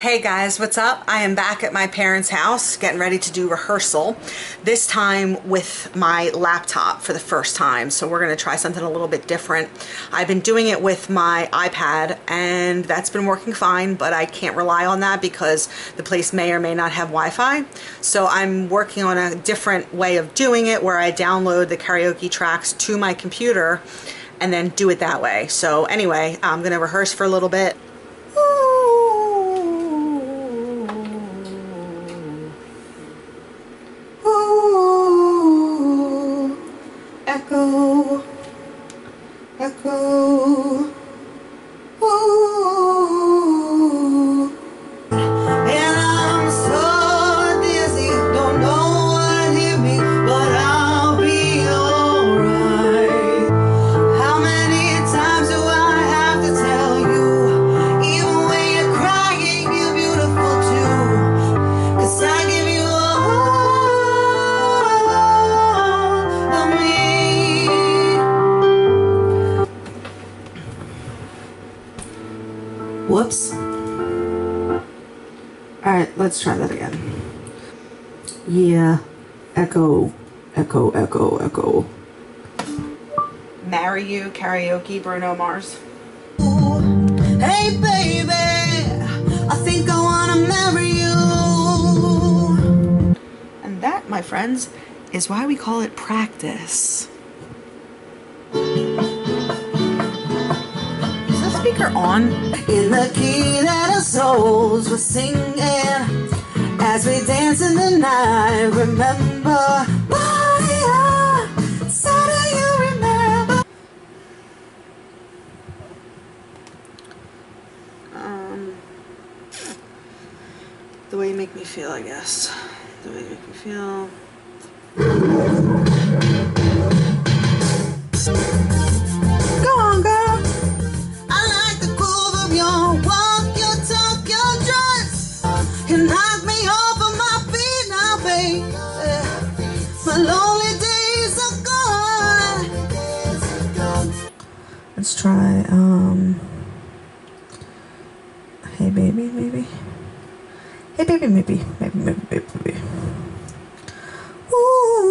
Hey guys, what's up? I am back at my parents' house getting ready to do rehearsal. This time with my laptop for the first time. So we're going to try something a little bit different. I've been doing it with my iPad and that's been working fine, but I can't rely on that because the place may or may not have Wi-Fi. So I'm working on a different way of doing it where I download the karaoke tracks to my computer and then do it that way. So anyway, I'm going to rehearse for a little bit. Whoops. Alright, let's try that again. Yeah. Echo, echo, echo, echo. Marry You karaoke, Bruno Mars. Hey baby, I think I wanna marry you. And that, my friends, is why we call it practice. Speaker on? In the key that our souls were singing as we dance in the night. Remember, Maria, so do you remember? Um, the way you make me feel, I guess. The way you make me feel. Try, um, hey baby, maybe. Hey baby, maybe, maybe, maybe, maybe, maybe. Ooh.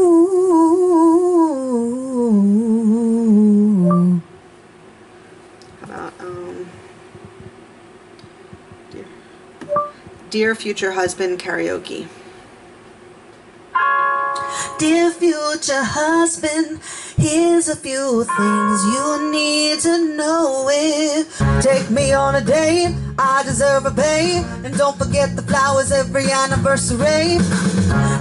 How about, um, dear, dear future husband karaoke. Dear future husband, here's a few things you need to know with. Take me on a date, I deserve a babe. And don't forget the flowers every anniversary.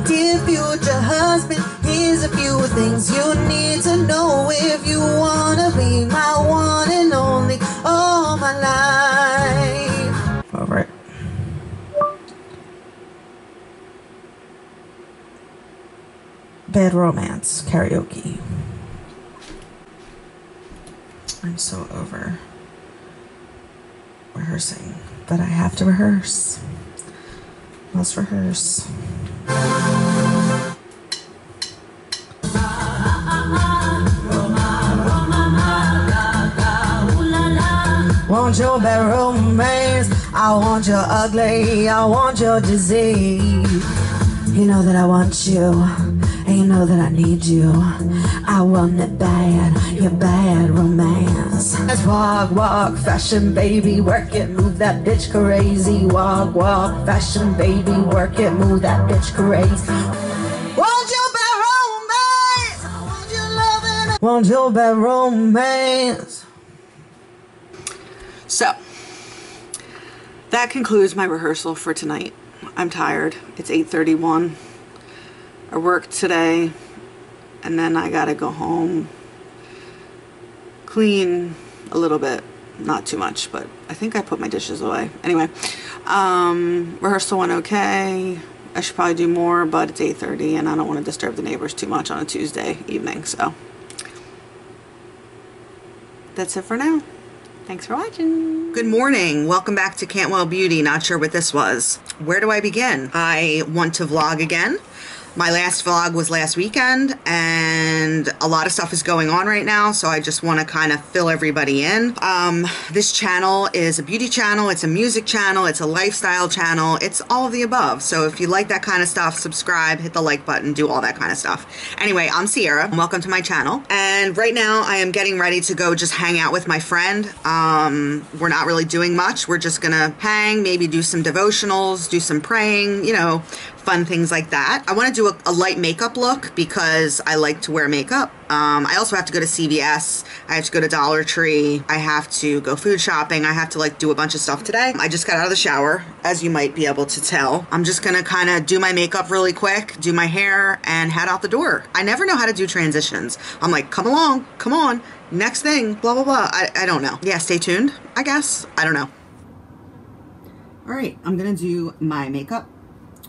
Dear future husband, here's a few things you need to know if you wanna be my one and only all my life. Over it. Bad Romance karaoke. I'm so over rehearsing, but I have to rehearse. Let's rehearse. Want your bad romance, I want your ugly, I want your disease. You know that I want you, and you know that I need you. I want it bad, your bad romance. Let's walk, walk, fashion baby, work it, move that bitch crazy. Walk, walk, fashion baby, work it, move that bitch crazy. Want your bad romance, want your loving, want your bad romance. So, that concludes my rehearsal for tonight. I'm tired. It's 8:31. I worked today and then I got to go home clean a little bit, not too much, but I think I put my dishes away. Anyway, um rehearsal went okay. I should probably do more, but it's 8:30 and I don't want to disturb the neighbors too much on a Tuesday evening, so that's it for now. Thanks for watching. Good morning. Welcome back to Cantwell Beauty. Not sure what this was. Where do I begin? I want to vlog again. My last vlog was last weekend and a lot of stuff is going on right now, so I just want to kind of fill everybody in. Um, this channel is a beauty channel, it's a music channel, it's a lifestyle channel, it's all of the above. So if you like that kind of stuff, subscribe, hit the like button, do all that kind of stuff. Anyway, I'm Sierra, welcome to my channel. And right now I am getting ready to go just hang out with my friend. Um, we're not really doing much, we're just gonna hang, maybe do some devotionals, do some praying, you know, fun things like that. I want to do a, a, light makeup look because I like to wear makeup. Um, I also have to go to CVS. I have to go to Dollar Tree. I have to go food shopping. I have to like do a bunch of stuff today. I just got out of the shower, as you might be able to tell. I'm just gonna kind of do my makeup really quick, do my hair, and head out the door. I never know how to do transitions. I'm like, come along, come on, next thing, blah, blah, blah. I, I don't know. Yeah, stay tuned, I guess. I don't know. All right, I'm gonna do my makeup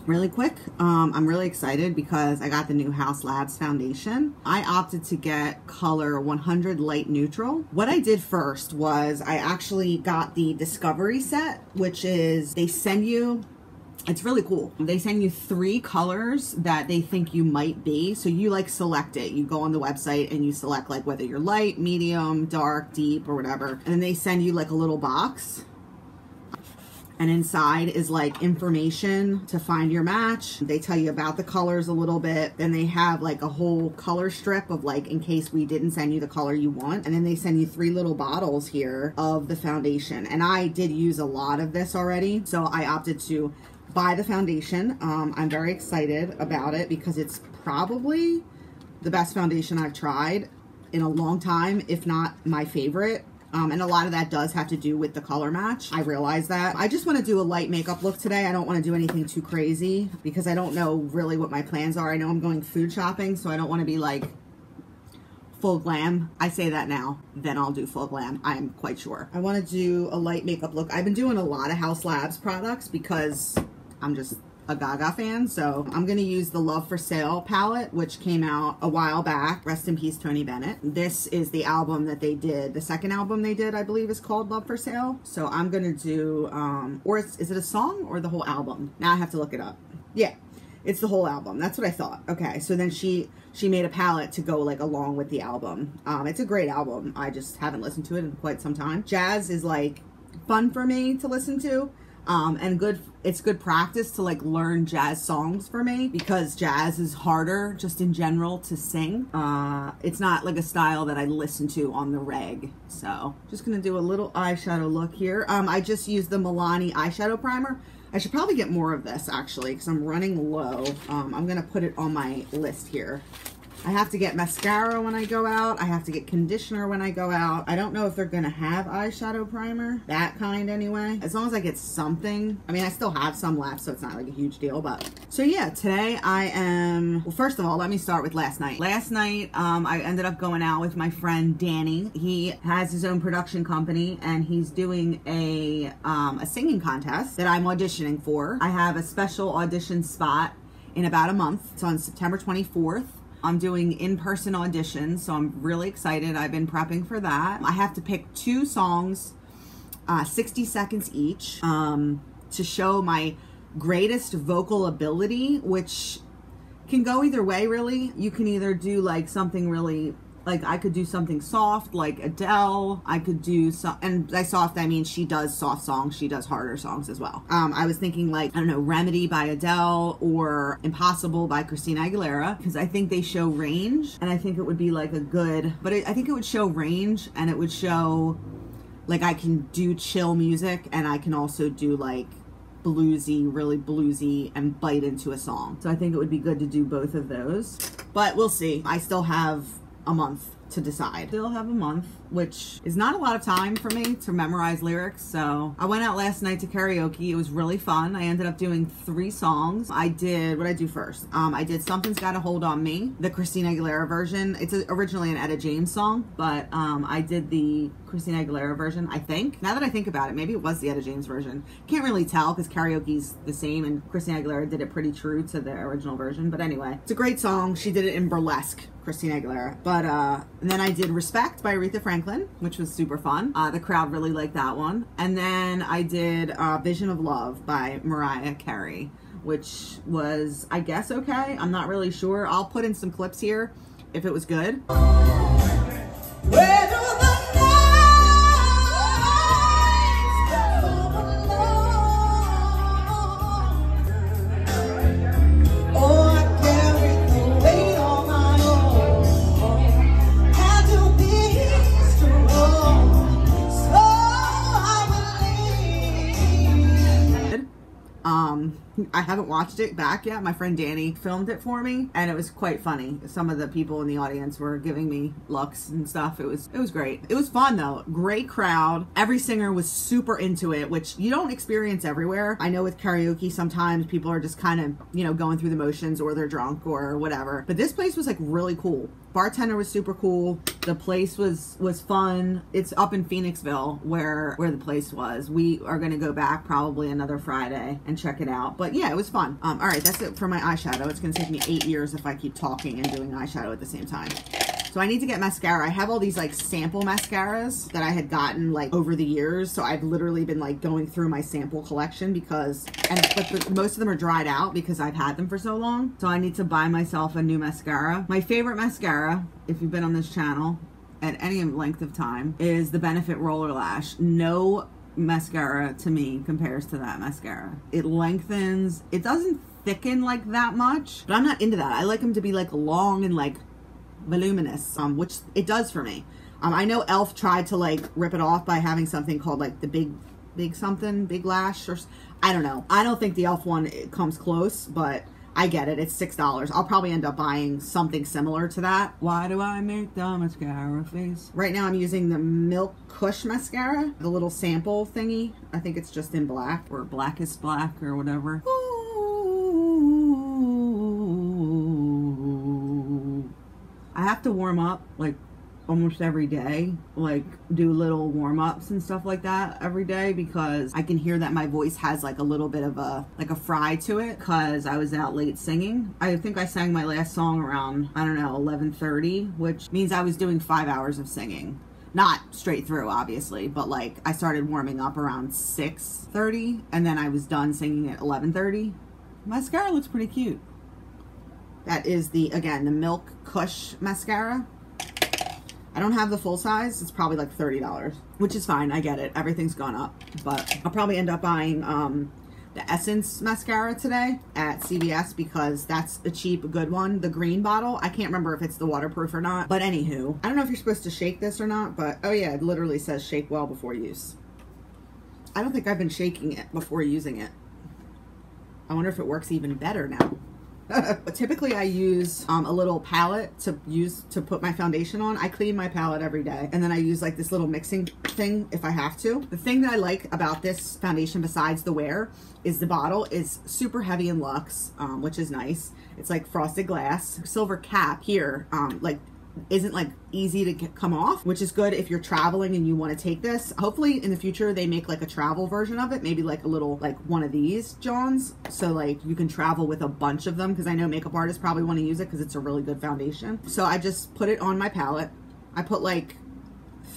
really quick. Um, I'm really excited because I got the new Haus Labs foundation. I opted to get color 100 light neutral. What I did first was I actually got the discovery set, which is they send you it's really cool. They send you three colors that they think you might be. So you like select it. You go on the website and you select like whether you're light, medium, dark, deep, or whatever. And then they send you like a little box and inside is like information to find your match. They tell you about the colors a little bit. Then they have like a whole color strip of like in case we didn't send you the color you want. And then they send you three little bottles here of the foundation. And I did use a lot of this already. So I opted to buy the foundation. Um, I'm very excited about it because it's probably the best foundation I've tried in a long time, if not my favorite. Um, and a lot of that does have to do with the color match. I realize that. I just want to do a light makeup look today. I don't want to do anything too crazy because I don't know really what my plans are. I know I'm going food shopping, so I don't want to be like full glam. I say that now, then I'll do full glam. I'm quite sure. I want to do a light makeup look. I've been doing a lot of Haus Labs products because I'm just a Gaga fan, so I'm to use the Love for Sale palette, which came out a while back. Rest in peace, Tony Bennett. This is the album that they did. The second album they did, I believe, is called Love for Sale. So I'm to do, um, or is, is it a song or the whole album? Now I have to look it up. Yeah, it's the whole album. That's what I thought. Okay, so then she she made a palette to go like along with the album. Um, it's a great album. I just haven't listened to it in quite some time. Jazz is like fun for me to listen to um, and good it's good practice to like learn jazz songs for me because jazz is harder just in general to sing. Uh, it's not like a style that I listen to on the reg so. Just gonna do a little eyeshadow look here. Um, I just used the Milani eyeshadow primer. I should probably get more of this actually because I'm running low. Um, I'm gonna put it on my list here I have to get mascara when I go out. I have to get conditioner when I go out. I don't know if they're to have eyeshadow primer. That kind anyway. As long as I get something. I mean, I still have some left, so it's not like a huge deal. But So yeah, today I am... Well, first of all, let me start with last night. Last night, um, I ended up going out with my friend Danny. He has his own production company, and he's doing a, um, a singing contest that I'm auditioning for. I have a special audition spot in about a month. It's on September 24th. I'm doing in-person auditions, so I'm really excited. I've been prepping for that. I have to pick two songs, uh, 60 seconds each, um, to show my greatest vocal ability, which can go either way, really. You can either do like something really like I could do something soft like Adele. I could do some, and by soft I mean she does soft songs. She does harder songs as well. Um, I was thinking like I don't know Remedy by Adele or Impossible by Christina Aguilera because I think they show range, and I think it would be like a good. But it, I think it would show range, and it would show like I can do chill music, and I can also do like bluesy, really bluesy, and bite into a song. So I think it would be good to do both of those. But we'll see. I still have a month to decide. Still have a month, which is not a lot of time for me to memorize lyrics. So I went out last night to karaoke. It was really fun. I ended up doing three songs. I did, what I do first? Um, I did Something's Got a Hold on Me, the Christina Aguilera version. It's a, originally an Etta James song, but um, I did the Christina Aguilera version, I think. Now that I think about it, maybe it was the Etta James version. Can't really tell because karaoke's the same and Christina Aguilera did it pretty true to the original version. But anyway, it's a great song. She did it in burlesque, Christina Aguilera. But uh, then I did Respect by Aretha Franklin, which was super fun. Uh, the crowd really liked that one. And then I did uh, Vision of Love by Mariah Carey, which was, I guess, okay. I'm not really sure. I'll put in some clips here if it was good. Haven't watched it back yet. My friend Danny filmed it for me, and it was quite funny. Some of the people in the audience were giving me looks and stuff. It was it was great. It was fun though. Great crowd. Every singer was super into it, which you don't experience everywhere. I know with karaoke sometimes people are just kind of you know going through the motions or they're drunk or whatever. But this place was like really cool bartender was super cool. The place was was fun. It's up in phoenixville where where the place was. We are going to go back probably another friday and check it out. But yeah it was fun. Um all right that's it for my eyeshadow. It's going to take me eight years if i keep talking and doing eyeshadow at the same time so I need to get mascara. I have all these like sample mascaras that I had gotten like over the years. So I've literally been like going through my sample collection because, and but the, most of them are dried out because I've had them for so long. So I need to buy myself a new mascara. My favorite mascara, if you've been on this channel at any length of time, is the Benefit Roller Lash. No mascara to me compares to that mascara. It lengthens, it doesn't thicken like that much, but I'm not into that. I like them to be like long and like voluminous, um, which it does for me. Um, I know Elf tried to like rip it off by having something called like the big, big something, big lash, or I don't know. I don't think the Elf one comes close, but I get it. It's six dollars. I'll probably end up buying something similar to that. Why do I make the mascara face? Right now, I'm using the Milk Kush mascara, the little sample thingy. I think it's just in black or blackest black or whatever. I have to warm up like almost every day, like do little warm ups and stuff like that every day because I can hear that my voice has like a little bit of a like a fry to it because I was out late singing. I think I sang my last song around I don't know 11:30, which means I was doing 5 hours of singing. Not straight through obviously, but like I started warming up around 6:30 and then I was done singing at 11:30. Mascara looks pretty cute. That is the, again, the Milk Kush mascara. I don't have the full size. It's probably like $30, which is fine. I get it. Everything's gone up. But I'll probably end up buying um, the Essence mascara today at CVS because that's a cheap, good one. The green bottle, I can't remember if it's the waterproof or not. But anywho, I don't know if you're supposed to shake this or not, but oh yeah, it literally says shake well before use. I don't think I've been shaking it before using it. I wonder if it works even better now. Typically I use um, a little palette to use to put my foundation on. I clean my palette every day and then I use like this little mixing thing if I have to. The thing that I like about this foundation besides the wear is the bottle is super heavy and luxe, um, which is nice. It's like frosted glass. Silver cap here, um, like isn't like easy to get, come off, which is good if you're traveling and you want to take this. Hopefully in the future they make like a travel version of it, maybe like a little like one of these Johns, so like you can travel with a bunch of them because I know makeup artists probably want to use it because it's a really good foundation. So I just put it on my palette. I put like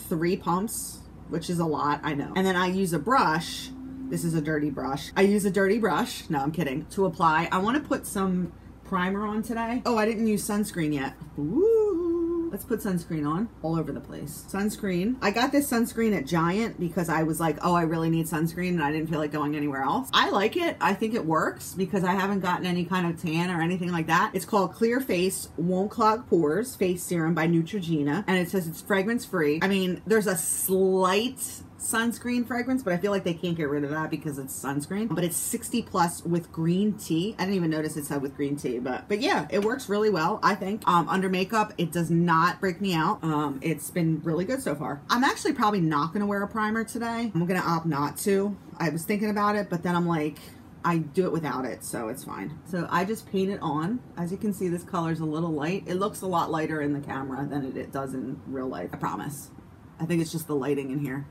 three pumps, which is a lot, I know. And then I use a brush. This is a dirty brush. I use a dirty brush. No, I'm kidding. To apply, I want to put some primer on today. Oh, I didn't use sunscreen yet. Ooh. Let's put sunscreen on all over the place. Sunscreen. I got this sunscreen at Giant because I was like, oh, I really need sunscreen and I didn't feel like going anywhere else. I like it. I think it works because I haven't gotten any kind of tan or anything like that. It's called Clear Face Won't Clog Pores Face Serum by Neutrogena and it says it's fragrance free. I mean, there's a slight sunscreen fragrance, but I feel like they can't get rid of that because it's sunscreen. But it's 60 plus with green tea. I didn't even notice it said with green tea, but but yeah, it works really well, I think. Um, under makeup, it does not break me out. Um, it's been really good so far. I'm actually probably not gonna wear a primer today. I'm gonna opt not to. I was thinking about it, but then I'm like, I do it without it, so it's fine. So I just paint it on. As you can see, this color is a little light. It looks a lot lighter in the camera than it does in real life, I promise. I think it's just the lighting in here.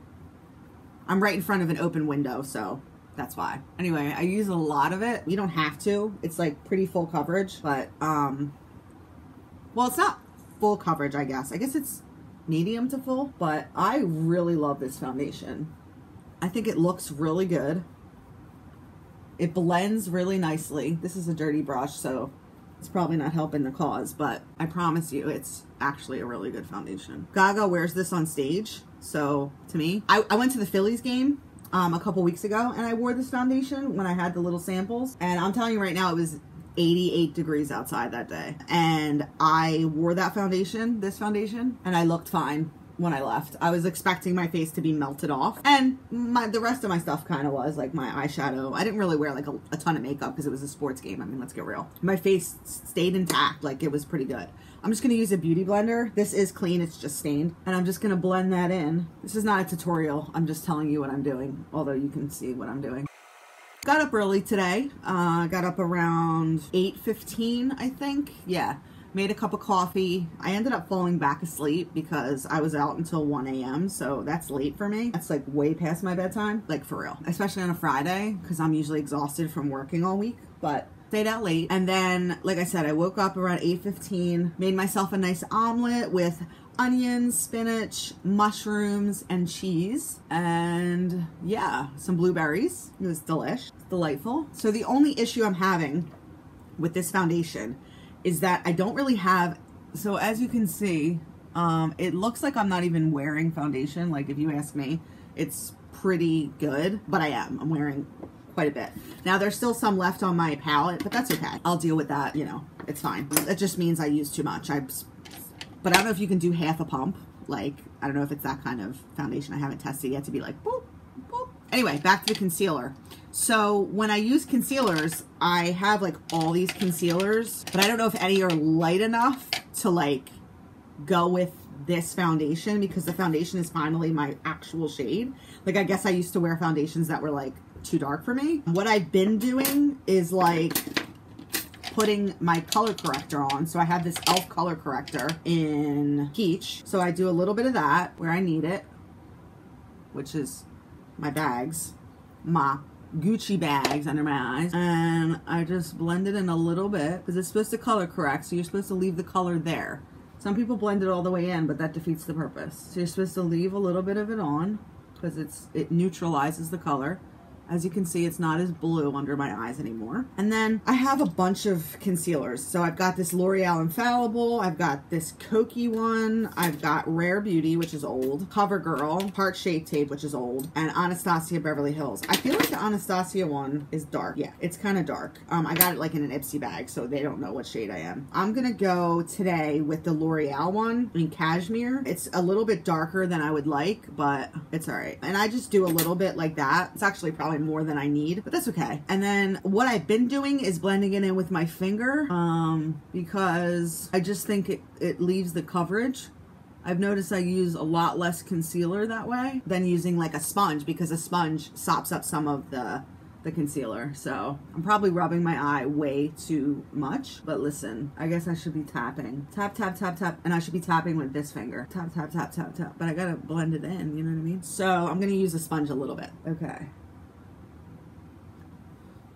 I'm right in front of an open window, so that's why. Anyway, I use a lot of it. You don't have to. It's like pretty full coverage, but um, well, it's not full coverage, I guess. I guess it's medium to full, but I really love this foundation. I think it looks really good. It blends really nicely. This is a dirty brush, so it's probably not helping the cause, but I promise you it's actually a really good foundation. Gaga wears this on stage, so to me, I, I went to the Phillies game um, a couple weeks ago and I wore this foundation when I had the little samples, and I'm telling you right now, it was 88 degrees outside that day. And I wore that foundation, this foundation, and I looked fine when I left. I was expecting my face to be melted off, and my the rest of my stuff kind of was like my eyeshadow. I didn't really wear like a, a ton of makeup because it was a sports game. I mean, let's get real. My face stayed intact, like it was pretty good. I'm just gonna use a beauty blender. This is clean, it's just stained, and I'm just gonna blend that in. This is not a tutorial. I'm just telling you what I'm doing, although you can see what I'm doing. Got up early today. Uh, got up around 8.15, I think. Yeah. Made a cup of coffee. I ended up falling back asleep because I was out until 1 a.m. So that's late for me. That's like way past my bedtime. Like for real. Especially on a Friday because I'm usually exhausted from working all week. But stayed out late and then like i said i woke up around 8.15 made myself a nice omelet with onions, spinach, mushrooms, and cheese. And yeah, some blueberries. It was delish. Delightful. So the only issue I'm having with this foundation is that I don't really have, so as you can see, um, it looks like I'm not even wearing foundation. Like if you ask me, it's pretty good, but I am. I'm wearing quite a bit. Now there's still some left on my palette, but that's okay. I'll deal with that, you know, it's fine. It just means I use too much. I but I don't know if you can do half a pump. Like, I don't know if it's that kind of foundation. I haven't tested yet to be like, boop, boop. Anyway, back to the concealer. So when I use concealers, I have like all these concealers, but I don't know if any are light enough to like go with this foundation because the foundation is finally my actual shade. Like I guess I used to wear foundations that were like too dark for me. What I've been doing is like putting my color corrector on. So I have this e.l.f. color corrector in Peach. So I do a little bit of that where I need it, which is my bags, my Gucci bags under my eyes. And I just blend it in a little bit because it's supposed to color correct. So you're supposed to leave the color there. Some people blend it all the way in, but that defeats the purpose. So you're supposed to leave a little bit of it on because it's it neutralizes the color. As you can see, it's not as blue under my eyes anymore. And then I have a bunch of concealers. So I've got this L'Oreal Infallible. I've got this Kokie one. I've got Rare Beauty, which is old. CoverGirl, Tarte Shape Tape, which is old. And Anastasia Beverly Hills. I feel like the Anastasia one is dark. Yeah, it's kind of dark. Um, I got it like in an Ipsy bag, so they don't know what shade I am. I'm going to go today with the L'Oreal one in Cashmere. It's a little bit darker than I would like, but it's all right. And I just do a little bit like that. It's actually probably more than I need, but that's okay. And then what I've been doing is blending it in with my finger um, because I just think it, it leaves the coverage. I've noticed I use a lot less concealer that way than using like a sponge because a sponge sops up some of the the concealer. So I'm probably rubbing my eye way too much. But listen, I guess I should be tapping. Tap, tap, tap, tap. And I should be tapping with this finger. Tap, tap, tap, tap, tap. But I gotta blend it in, you know what I mean? So I'm gonna use a sponge a little bit. Okay.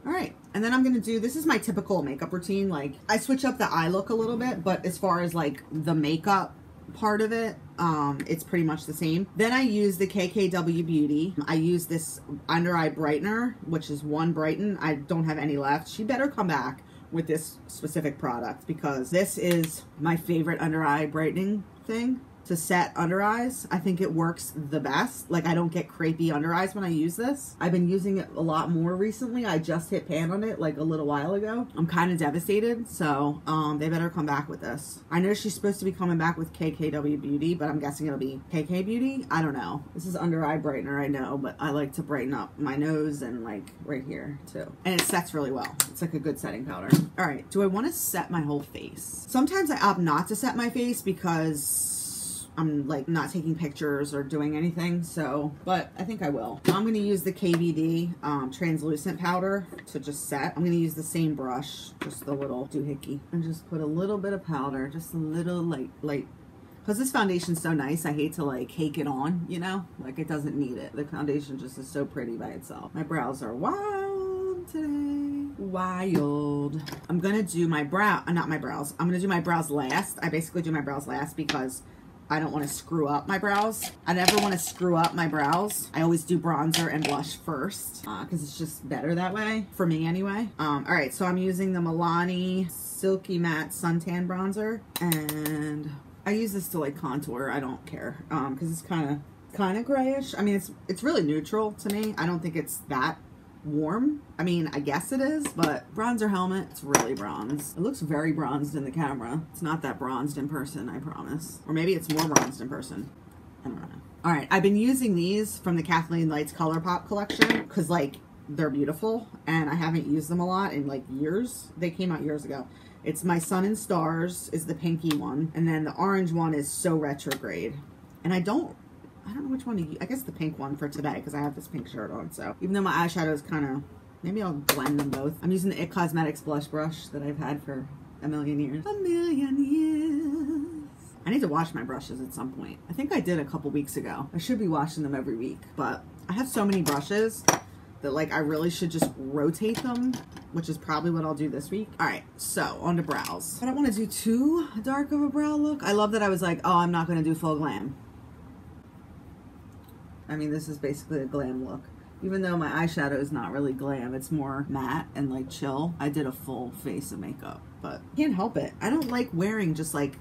All right, and then I'm gonna do, this is my typical makeup routine. Like, I switch up the eye look a little bit, but as far as like the makeup part of it, um, it's pretty much the same. Then I use the KKW Beauty. I use this under eye brightener, which is one brighten. I don't have any left. She better come back with this specific product because this is my favorite under eye brightening thing to set under eyes. I think it works the best. Like I don't get crepey under eyes when I use this. I've been using it a lot more recently. I just hit pan on it like a little while ago. I'm kind of devastated. So um, they better come back with this. I know she's supposed to be coming back with KKW Beauty, but I'm guessing it'll be KK Beauty. I don't know. This is under eye brightener, I know, but I like to brighten up my nose and like right here too. And it sets really well. It's like a good setting powder. All right. Do I want to set my whole face? Sometimes I opt not to set my face because I'm like not taking pictures or doing anything so but I think I will I'm going to use the KVD um, translucent powder to just set I'm going to use the same brush just the little doohickey and just put a little bit of powder just a little light light because this foundation's so nice I hate to like cake it on you know like it doesn't need it the foundation just is so pretty by itself my brows are wild today wild. I'm gonna do my brow, uh, not my brows. I'm gonna do my brows last. I basically do my brows last because I don't want to screw up my brows. I never want to screw up my brows. I always do bronzer and blush first because uh, it's just better that way, for me anyway. Um, all right, so I'm using the Milani Silky Matte Suntan Bronzer and I use this to like contour. I don't care because um, it's kind of kind of grayish. I mean, it's it's really neutral to me. I don't think it's that warm. I mean, I guess it is, but bronzer helmet, it's really bronzed. It looks very bronzed in the camera. It's not that bronzed in person, I promise. Or maybe it's more bronzed in person. I don't know. All right, I've been using these from the Kathleen Lights ColourPop collection because like they're beautiful and I haven't used them a lot in like years. They came out years ago. It's My Sun and Stars is the pinky one. And then the orange one is So Retrograde. And I don't I don't know which one to use. I guess the pink one for today because I have this pink shirt on. So even though my eyeshadow is kind of, maybe I'll blend them both. I'm using the IT Cosmetics blush brush that I've had for a million years. A million years. I need to wash my brushes at some point. I think I did a couple weeks ago. I should be washing them every week, but I have so many brushes that like I really should just rotate them, which is probably what I'll do this week. All right, so on to brows. I don't want to do too dark of a brow look. I love that I was like, oh, I'm not going to do full glam. I mean, this is basically a glam look. Even though my eyeshadow is not really glam, it's more matte and like chill. I did a full face of makeup, but can't help it. I don't like wearing just like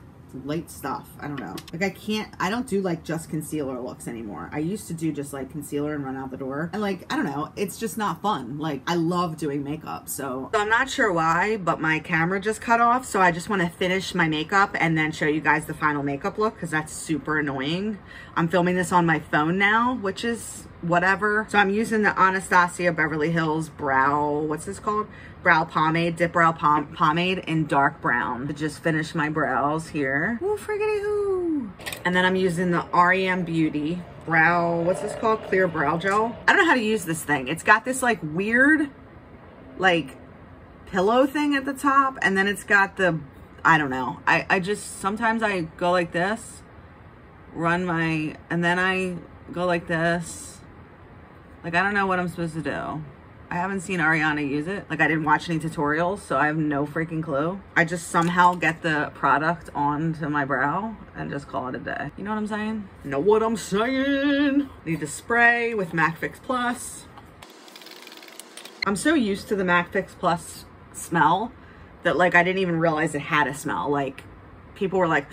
light stuff. I don't know. Like I can't, I don't do like just concealer looks anymore. I used to do just like concealer and run out the door. And like, I don't know, it's just not fun. Like I love doing makeup. So, so I'm not sure why, but my camera just cut off. So I just want to finish my makeup and then show you guys the final makeup look because that's super annoying. I'm filming this on my phone now, which is whatever. So I'm using the Anastasia Beverly Hills Brow, what's this called? Brow Pomade, Dip Brow pom Pomade in dark brown to just finish my brows here. Ooh, friggity hoo. And then I'm using the REM Beauty Brow, what's this called? Clear Brow Gel. I don't know how to use this thing. It's got this like weird, like pillow thing at the top. And then it's got the, I don't know. I, I just, sometimes I go like this, run my, and then I go like this like, I don't know what I'm supposed to do. I haven't seen Ariana use it. Like, I didn't watch any tutorials, so I have no freaking clue. I just somehow get the product onto my brow and just call it a day. You know what I'm saying? Know what I'm saying? Need to spray with MAC Fix Plus. I'm so used to the MAC Fix Plus smell that, like, I didn't even realize it had a smell. Like, people were like,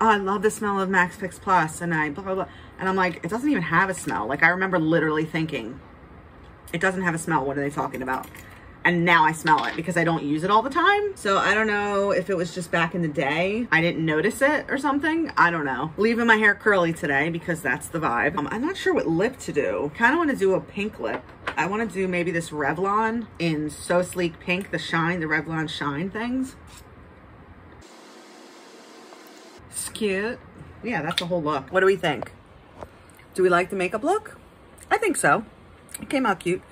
oh, I love the smell of Max Fix Plus, and I blah, blah, blah. And I'm like, it doesn't even have a smell. Like, I remember literally thinking, it doesn't have a smell. What are they talking about? And now I smell it because I don't use it all the time. So I don't know if it was just back in the day. I didn't notice it or something. I don't know. Leaving my hair curly today because that's the vibe. Um, I'm not sure what lip to do. Kind of want to do a pink lip. I want to do maybe this Revlon in So Sleek Pink, the shine, the Revlon shine things. It's cute. Yeah, that's the whole look. What do we think? Do we like the makeup look? I think so. It came out cute.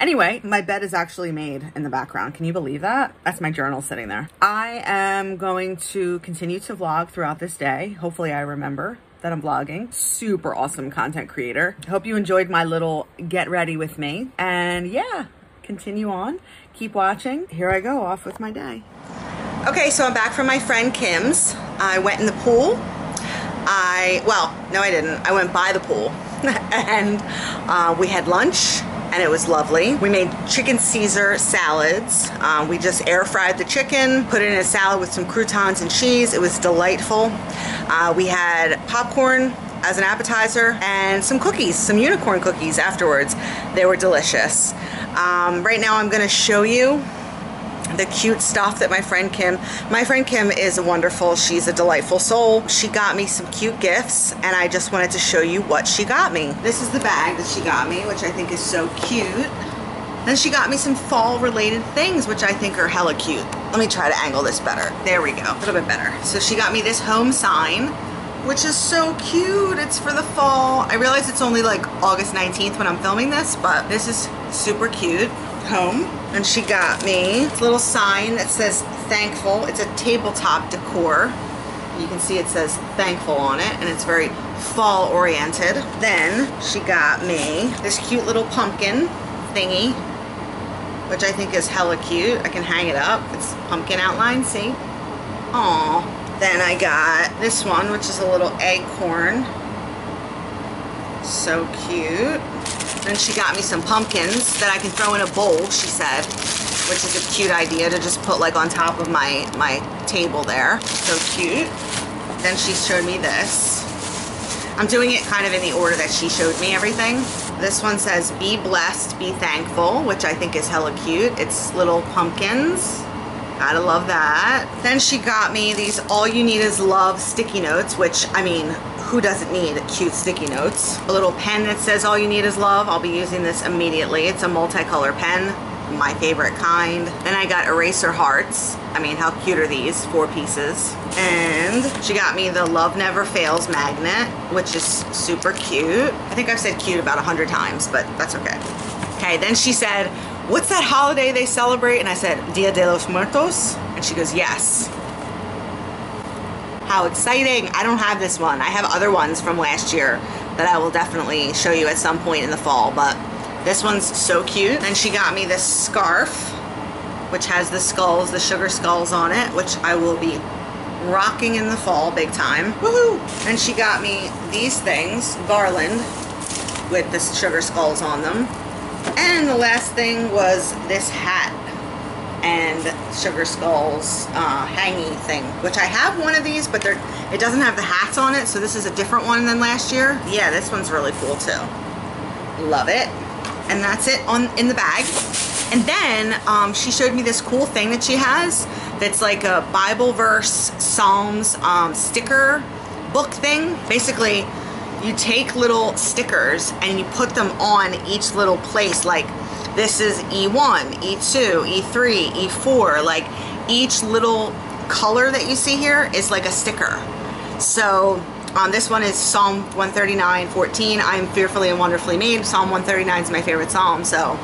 Anyway, my bed is actually made in the background. Can you believe that? That's my journal sitting there. I am going to continue to vlog throughout this day. Hopefully I remember that I'm vlogging. Super awesome content creator. Hope you enjoyed my little get ready with me. And yeah, continue on. Keep watching. Here I go off with my day. Okay, so I'm back from my friend Kim's. I went in the pool. I, well, no I didn't. I went by the pool and uh, we had lunch and it was lovely. We made chicken Caesar salads. Uh, we just air fried the chicken, put it in a salad with some croutons and cheese. It was delightful. Uh, we had popcorn as an appetizer and some cookies, some unicorn cookies afterwards. They were delicious. Um, right now I'm gonna show you the cute stuff that my friend Kim, my friend Kim is wonderful. She's a delightful soul. She got me some cute gifts and I just wanted to show you what she got me. This is the bag that she got me, which I think is so cute. Then she got me some fall related things, which I think are hella cute. Let me try to angle this better. There we go, a little bit better. So she got me this home sign, which is so cute. It's for the fall. I realize it's only like August 19th when I'm filming this, but this is super cute home and she got me a little sign that says thankful. It's a tabletop decor. You can see it says thankful on it and it's very fall oriented. Then she got me this cute little pumpkin thingy. which I think is hella cute. I can hang it up. It's pumpkin outline, see? Aw. Then I got this one, which is a little acorn. So cute. Then she got me some pumpkins that I can throw in a bowl, she said, which is a cute idea to just put like on top of my, my table there. So cute. Then she showed me this. I'm doing it kind of in the order that she showed me everything. This one says, be blessed, be thankful, which I think is hella cute. It's little pumpkins. Gotta love that. Then she got me these All You Need Is Love sticky notes, which, I mean, who doesn't need cute sticky notes? A little pen that says All You Need Is Love. I'll be using this immediately. It's a multicolor pen my favorite kind. Then I got eraser hearts. I mean, how cute are these? Four pieces. And she got me the Love Never Fails magnet, which is super cute. I think I've said cute about a hundred times, but that's okay. Okay, then she said, what's that holiday they celebrate? And I said, Dia de los Muertos. And she goes, yes. How exciting. I don't have this one. I have other ones from last year that I will definitely show you at some point in the fall, but this one's so cute. And she got me this scarf, which has the skulls, the sugar skulls on it, which I will be rocking in the fall big time. Woohoo! And she got me these things, garland, with the sugar skulls on them. And the last thing was this hat and sugar skulls uh, hangy thing, which I have one of these, but it doesn't have the hats on it, so this is a different one than last year. Yeah, this one's really cool too. Love it and that's it on in the bag. And then um, she showed me this cool thing that she has that's like a Bible verse Psalms um, sticker book thing. Basically, you take little stickers and you put them on each little place like this is E1, E2, E3, E4, like each little color that you see here is like a sticker. So um, this one is Psalm 139, 14. I am fearfully and wonderfully made. Psalm 139 is my favorite psalm, so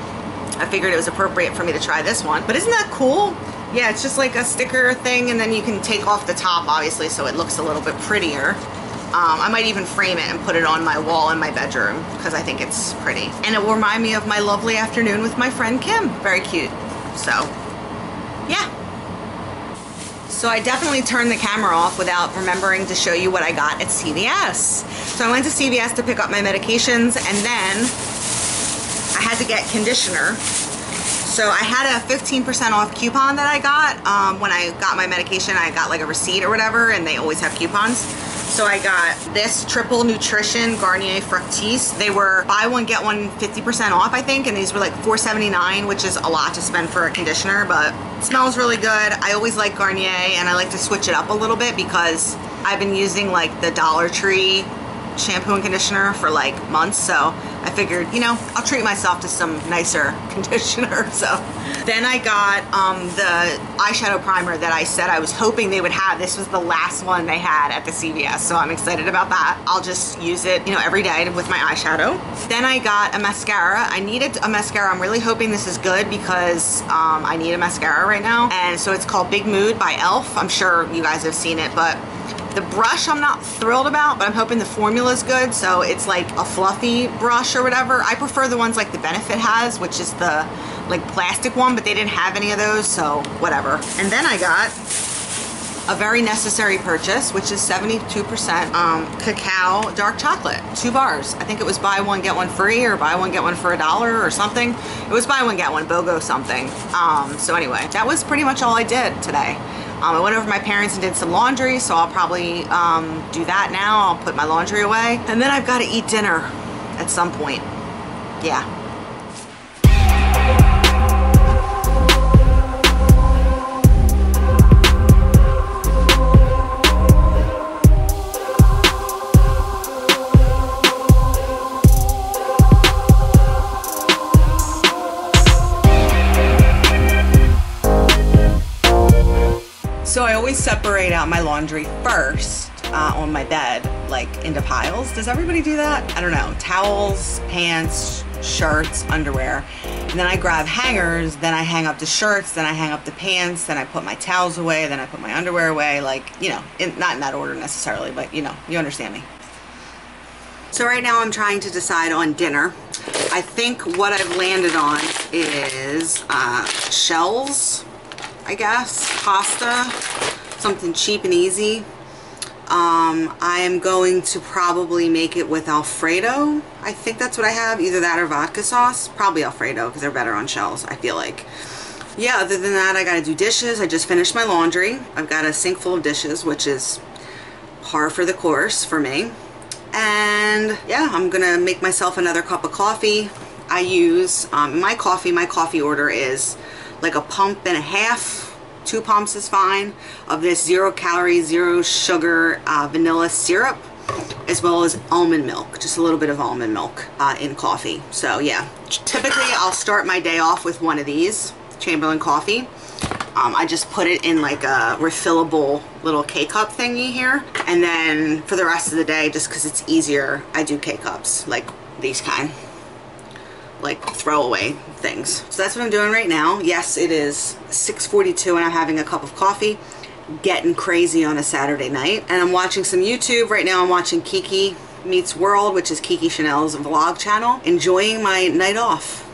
I figured it was appropriate for me to try this one. But isn't that cool? Yeah, it's just like a sticker thing, and then you can take off the top, obviously, so it looks a little bit prettier. Um, I might even frame it and put it on my wall in my bedroom because I think it's pretty. And it will remind me of my lovely afternoon with my friend Kim. Very cute. So, yeah. So I definitely turned the camera off without remembering to show you what I got at CVS. So I went to CVS to pick up my medications and then I had to get conditioner. So I had a 15% off coupon that I got um, when I got my medication. I got like a receipt or whatever and they always have coupons. So I got this Triple Nutrition Garnier Fructis. They were buy one, get one 50% off, I think, and these were like $4.79, which is a lot to spend for a conditioner, but smells really good. I always like Garnier, and I like to switch it up a little bit because I've been using like the Dollar Tree shampoo and conditioner for like months so I figured you know I'll treat myself to some nicer conditioner so. Then I got um, the eyeshadow primer that I said I was hoping they would have. This was the last one they had at the CVS so I'm excited about that. I'll just use it you know every day with my eyeshadow. Then I got a mascara. I needed a mascara. I'm really hoping this is good because um, I need a mascara right now. And so it's called Big Mood by e.l.f. I'm sure you guys have seen it but the brush I'm not thrilled about, but I'm hoping the formula is good. So it's like a fluffy brush or whatever. I prefer the ones like the Benefit has, which is the like plastic one, but they didn't have any of those, so whatever. And then I got a very necessary purchase, which is 72% um, cacao dark chocolate, two bars. I think it was buy one, get one free or buy one, get one for a dollar or something. It was buy one, get one, BOGO something. Um, so anyway, that was pretty much all I did today. Um, I went over to my parents and did some laundry, so I'll probably um, do that now. I'll put my laundry away. And then I've got to eat dinner at some point. Yeah. Separate out my laundry first uh, on my bed, like into piles. Does everybody do that? I don't know. Towels, pants, shirts, underwear. And then I grab hangers, then I hang up the shirts, then I hang up the pants, then I put my towels away, then I put my underwear away. Like, you know, in, not in that order necessarily, but you know, you understand me. So right now I'm trying to decide on dinner. I think what I've landed on is uh, shells, I guess, pasta, something cheap and easy. Um, I am going to probably make it with Alfredo. I think that's what I have, either that or vodka sauce. Probably Alfredo because they're better on shells, I feel like. Yeah, other than that, I gotta do dishes. I just finished my laundry. I've got a sink full of dishes, which is par for the course for me. And yeah, I'm gonna make myself another cup of coffee. I use, um, my coffee, my coffee order is like a pump and a half two pumps is fine. Of this zero calorie zero sugar uh, vanilla syrup as well as almond milk just a little bit of almond milk uh, in coffee. So yeah. Typically I'll start my day off with one of these Chamberlain coffee. Um, I just put it in like a refillable little K-cup thingy here. And then for the rest of the day just because it's easier I do K-cups like these kind like throwaway things. So that's what I'm doing right now. Yes, it is 6.42 and I'm having a cup of coffee, getting crazy on a Saturday night. And I'm watching some YouTube. Right now I'm watching Kiki Meets World, which is Kiki Chanel's vlog channel. Enjoying my night off.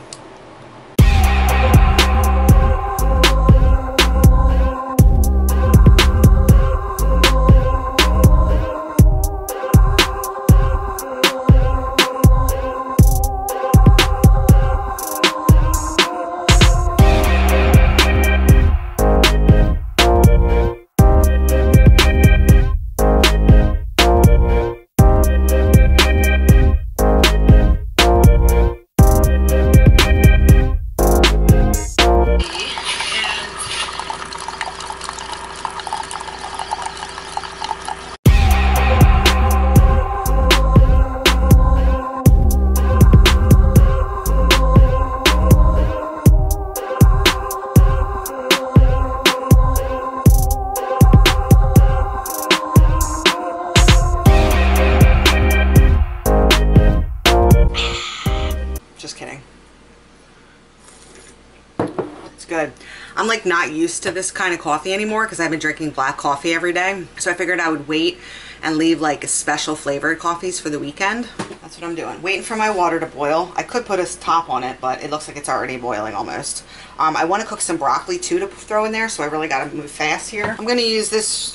Used to this kind of coffee anymore because I've been drinking black coffee every day. So I figured I would wait and leave like special flavored coffees for the weekend. That's what I'm doing. Waiting for my water to boil. I could put a top on it, but it looks like it's already boiling almost. Um, I want to cook some broccoli too to throw in there, so I really got to move fast here. I'm going to use this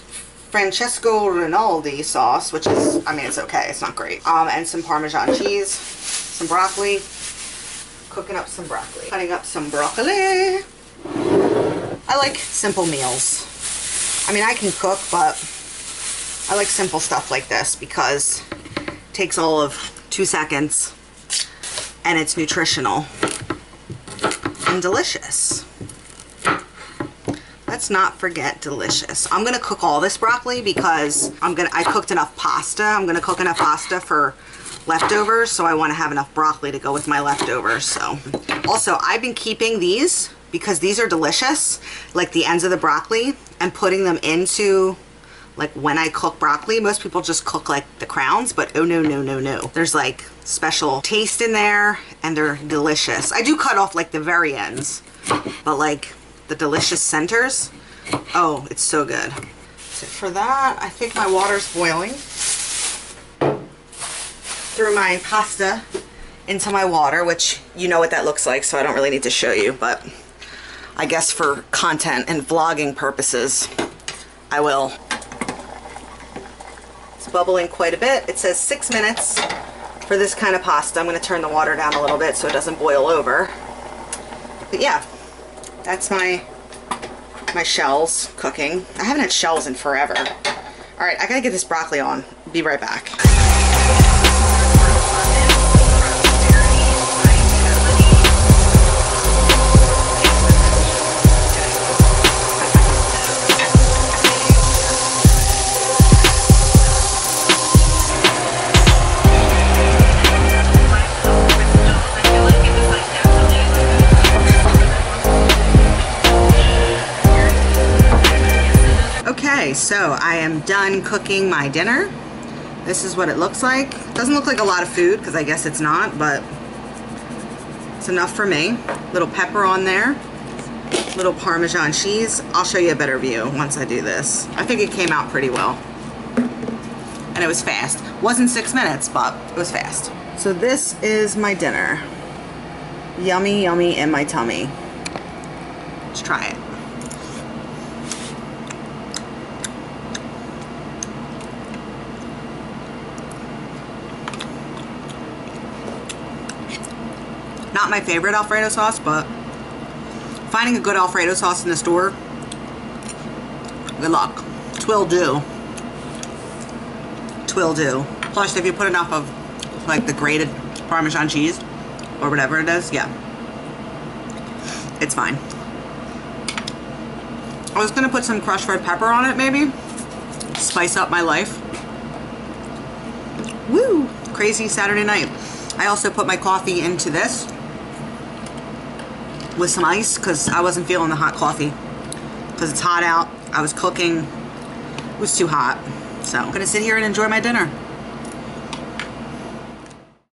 Francesco Rinaldi sauce, which is, I mean, it's okay. It's not great. Um, and some Parmesan cheese, some broccoli, cooking up some broccoli. Cutting up some broccoli. I like simple meals. I mean, I can cook, but I like simple stuff like this because it takes all of two seconds and it's nutritional and delicious. Let's not forget delicious. I'm gonna cook all this broccoli because I'm gonna I cooked enough pasta. I'm gonna cook enough pasta for leftovers, so I want to have enough broccoli to go with my leftovers. So also I've been keeping these because these are delicious, like the ends of the broccoli, and putting them into like when I cook broccoli, most people just cook like the crowns, but oh no, no, no, no. There's like special taste in there and they're delicious. I do cut off like the very ends, but like the delicious centers, oh, it's so good. So for that, I think my water's boiling. Threw my pasta into my water, which you know what that looks like, so I don't really need to show you, but I guess for content and vlogging purposes, I will. It's bubbling quite a bit. It says six minutes for this kind of pasta. I'm going to turn the water down a little bit so it doesn't boil over. But yeah, that's my my shells cooking. I haven't had shells in forever. All right, I gotta get this broccoli on. Be right back. So I am done cooking my dinner. This is what it looks like. Doesn't look like a lot of food because I guess it's not, but it's enough for me. Little pepper on there, little Parmesan cheese. I'll show you a better view once I do this. I think it came out pretty well. And it was fast. Wasn't six minutes, but it was fast. So this is my dinner. Yummy, yummy in my tummy. Let's try it. Not my favorite Alfredo sauce, but finding a good Alfredo sauce in the store, good luck. Twill do. Twill do. Plus, if you put enough of like the grated Parmesan cheese or whatever it is, yeah, it's fine. I was gonna put some crushed red pepper on it, maybe. Spice up my life. Woo! Crazy Saturday night. I also put my coffee into this with some ice because I wasn't feeling the hot coffee because it's hot out. I was cooking. It was too hot. So I'm gonna sit here and enjoy my dinner.